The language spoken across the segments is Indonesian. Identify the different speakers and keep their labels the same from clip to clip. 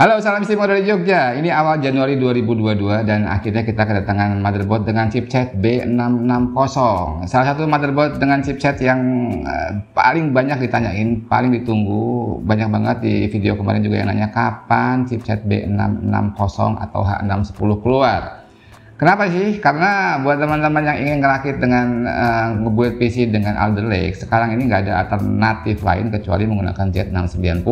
Speaker 1: Halo, salam istimewa dari Jogja. Ini awal Januari 2022 dan akhirnya kita kedatangan motherboard dengan chipset B660. Salah satu motherboard dengan chipset yang uh, paling banyak ditanyain, paling ditunggu, banyak banget di video kemarin juga yang nanya kapan chipset B660 atau H610 keluar. Kenapa sih? Karena buat teman-teman yang ingin ngerakit dengan uh, ngebuat PC dengan Alder Lake, sekarang ini nggak ada alternatif lain kecuali menggunakan Z690.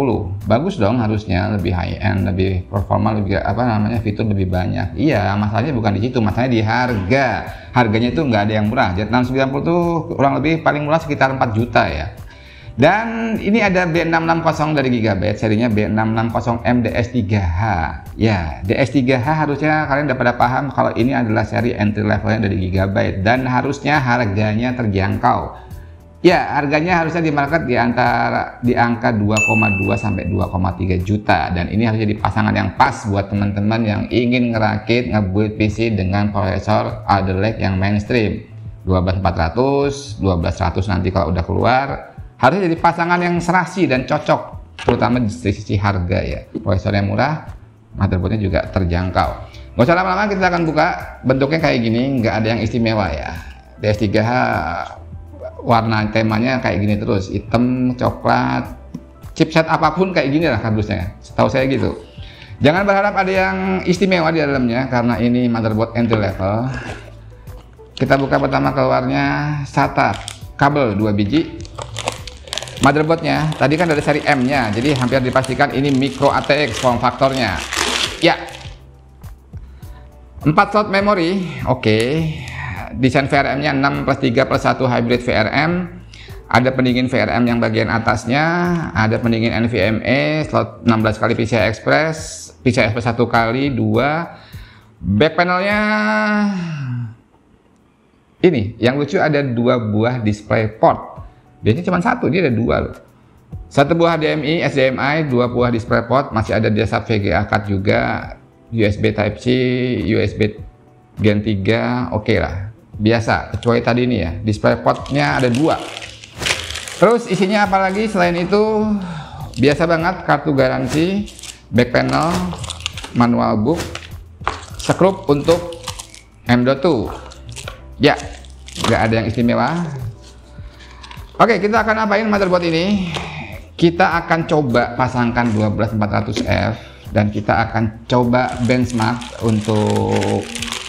Speaker 1: Bagus dong harusnya lebih high end, lebih performa, lebih apa namanya fitur lebih banyak. Iya, masalahnya bukan di situ, masalahnya di harga. Harganya itu nggak ada yang murah. Z690 tuh kurang lebih paling murah sekitar 4 juta ya. Dan ini ada B660 dari Gigabyte, serinya B660 MDS3H. Ya, DS3H harusnya kalian udah pada paham kalau ini adalah seri entry levelnya dari Gigabyte dan harusnya harganya terjangkau. Ya, harganya harusnya di market di antara di angka 2,2 sampai 2,3 juta dan ini harus jadi pasangan yang pas buat teman-teman yang ingin ngerakit ngebuild PC dengan prosesor Alder Lake yang mainstream. 12400, 12100 nanti kalau udah keluar harusnya jadi pasangan yang serasi dan cocok terutama di sisi harga ya. Prosesornya murah motherboardnya juga terjangkau. Nggak usah lama-lama kita akan buka bentuknya kayak gini nggak ada yang istimewa ya. DS3H warna temanya kayak gini terus. Hitam coklat chipset apa pun kayak gini lah kardusnya. Setahu saya gitu. Jangan berharap ada yang istimewa di dalamnya karena ini motherboard entry level. Kita buka pertama keluarnya SATA kabel 2 biji motherboardnya tadi kan dari seri M nya jadi hampir dipastikan ini micro ATX form faktornya. Ya. 4 slot memori oke. Okay. desain VRM nya 6 plus 3 plus 1 hybrid VRM ada pendingin VRM yang bagian atasnya ada pendingin NVMe slot 16 kali PCI Express PCI Express 1 kali 2 back panelnya ini. Yang lucu ada dua buah display port Biasanya cuma satu, dia ada dua loh. Satu buah HDMI, SDMI, dua buah DisplayPort, masih ada jasa VGA card juga, USB Type-C, USB Gen 3, oke okay lah. Biasa, kecuali tadi ini ya, DisplayPort-nya ada dua. Terus isinya apa lagi selain itu, biasa banget kartu garansi, back panel, manual book, skrup untuk M.2. Ya, nggak ada yang istimewa, Oke, kita akan apain motherboard ini? Kita akan coba pasangkan 12400F dan kita akan coba benchmark untuk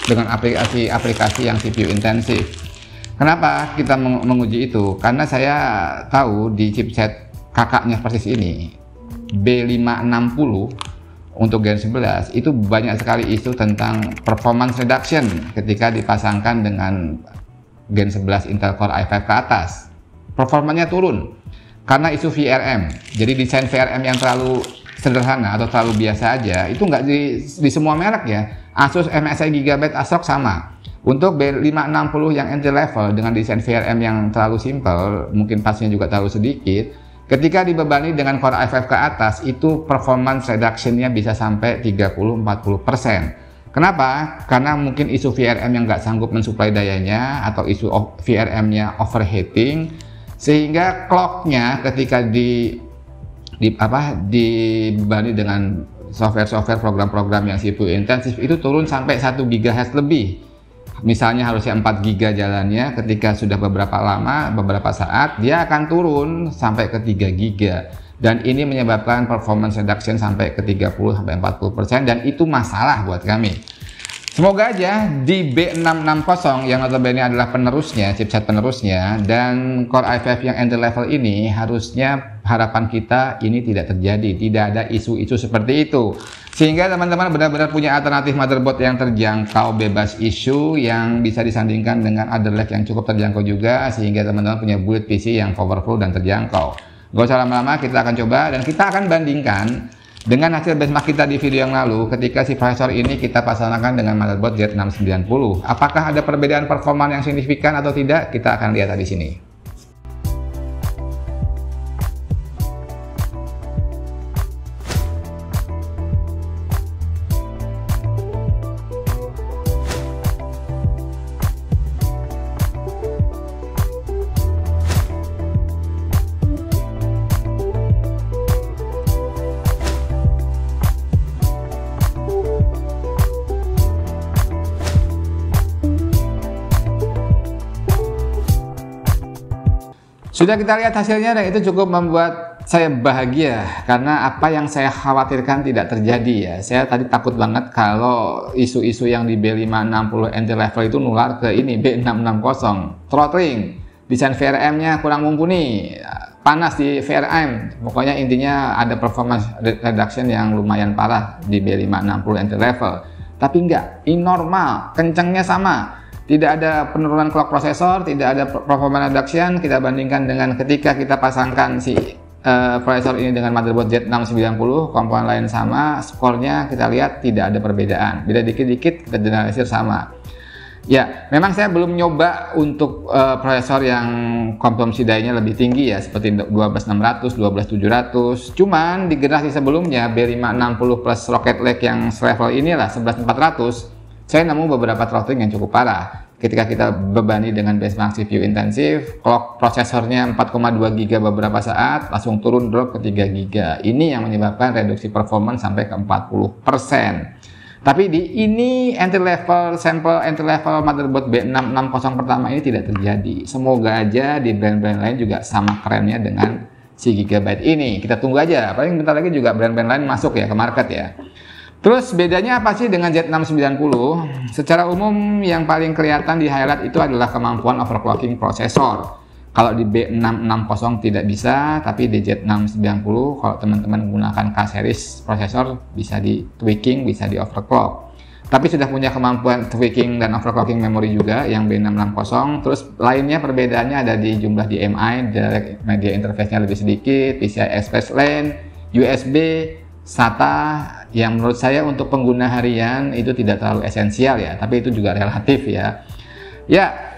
Speaker 1: dengan aplikasi-aplikasi yang CPU intensif. Kenapa kita menguji itu? Karena saya tahu di chipset kakaknya persis ini B560 untuk Gen 11 itu banyak sekali isu tentang performance reduction ketika dipasangkan dengan Gen 11 Intel Core i5 ke atas performanya turun karena isu VRM. Jadi desain VRM yang terlalu sederhana atau terlalu biasa aja itu nggak di, di semua merek ya. Asus MSI Gigabyte ASRock sama. Untuk B560 yang entry level dengan desain VRM yang terlalu simple, mungkin pasnya juga terlalu sedikit, ketika dibebani dengan Core i5 ke atas, itu performance reductionnya bisa sampai 30-40%. Kenapa? Karena mungkin isu VRM yang nggak sanggup mensuplai dayanya atau isu VRM-nya overheating sehingga clocknya ketika di di apa dibanding dengan software-software program-program yang CPU intensif itu turun sampai 1 GHz lebih. Misalnya harusnya 4 GB jalannya ketika sudah beberapa lama beberapa saat dia akan turun sampai ke 3 GB dan ini menyebabkan performance reduction sampai ke 30 sampai 40% dan itu masalah buat kami Semoga aja di B660 yang notabene adalah penerusnya, chipset penerusnya, dan Core i5 yang entry level ini harusnya harapan kita ini tidak terjadi, tidak ada isu-isu seperti itu. Sehingga teman-teman benar-benar punya alternatif motherboard yang terjangkau bebas isu yang bisa disandingkan dengan Alder Lake yang cukup terjangkau juga sehingga teman-teman punya build PC yang powerful dan terjangkau. Gak usah lama-lama kita akan coba dan kita akan bandingkan dengan hasil benchmark kita di video yang lalu, ketika si processor ini kita pasangkan dengan motherboard Z690, apakah ada perbedaan performa yang signifikan atau tidak? Kita akan lihat di sini. Sudah kita lihat hasilnya dan itu cukup membuat saya bahagia karena apa yang saya khawatirkan tidak terjadi ya. Saya tadi takut banget kalau isu-isu yang di B560 entry level itu nular ke ini B660 throttling, desain VRM-nya kurang mumpuni, panas di VRM. Pokoknya intinya ada performance reduction yang lumayan parah di B560 entry level. Tapi enggak, ini normal, kencangnya sama tidak ada penurunan clock prosesor, tidak ada performance reduction. Kita bandingkan dengan ketika kita pasangkan si uh, prosesor ini dengan motherboard Z690, komponen lain sama, skornya kita lihat tidak ada perbedaan. Beda dikit-dikikit kita generalisir sama. Ya, memang saya belum nyoba untuk uh, prosesor yang konsumsi dayanya lebih tinggi ya, seperti 12600, 12700. Cuman di generasi sebelumnya B560 plus Rocket Lake yang selevel inilah 11400 saya nemu beberapa throttling yang cukup parah. Ketika kita bebani dengan benchmark CPU intensif, clock prosesornya 4,2 GB beberapa saat, langsung turun drop ke 3 GB. Ini yang menyebabkan reduksi performance sampai ke 40%. Tapi di ini entry level sampel entry level motherboard B660 pertama ini tidak terjadi. Semoga aja di brand-brand lain juga sama kerennya dengan si Gigabyte ini. Kita tunggu aja. Paling bentar lagi juga brand-brand lain masuk ya ke market ya. Terus bedanya apa sih dengan Z690? Secara umum yang paling kelihatan di highlight itu adalah kemampuan overclocking prosesor. Kalau di B660 tidak bisa, tapi di Z690 kalau teman-teman menggunakan K-series prosesor bisa di tweaking, bisa di overclock. Tapi sudah punya kemampuan tweaking dan overclocking memori juga yang B660. Terus lainnya perbedaannya ada di jumlah DMI, direct media interface-nya lebih sedikit, PCI Express LAN, USB, SATA yang menurut saya untuk pengguna harian itu tidak terlalu esensial ya, tapi itu juga relatif ya. Ya,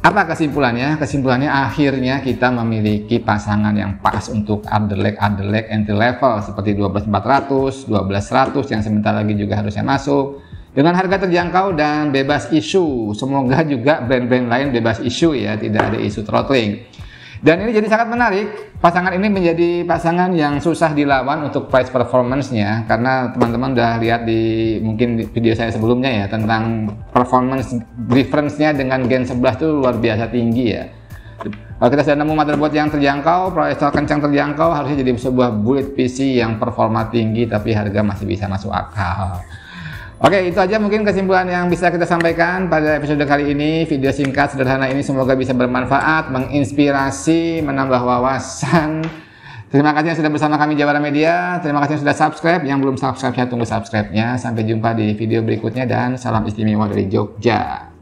Speaker 1: apa kesimpulannya? Kesimpulannya akhirnya kita memiliki pasangan yang pas untuk underleg underleg entry level seperti 12400, 12100 yang sebentar lagi juga harusnya masuk dengan harga terjangkau dan bebas isu. Semoga juga brand-brand lain bebas isu ya, tidak ada isu throttling. Dan ini jadi sangat menarik. Pasangan ini menjadi pasangan yang susah dilawan untuk price performance-nya karena teman-teman udah lihat di mungkin di video saya sebelumnya ya tentang performance difference-nya dengan Gen 11 itu luar biasa tinggi ya. Kalau kita sudah nemu motherboard yang terjangkau, prosesor kencang terjangkau, harusnya jadi sebuah bullet PC yang performa tinggi tapi harga masih bisa masuk akal. Oke, itu aja mungkin kesimpulan yang bisa kita sampaikan pada episode kali ini. Video singkat sederhana ini semoga bisa bermanfaat, menginspirasi, menambah wawasan. Terima kasih yang sudah bersama kami Jawara Media. Terima kasih yang sudah subscribe. Yang belum subscribe, saya tunggu subscribe-nya. Sampai jumpa di video berikutnya dan salam istimewa dari Jogja.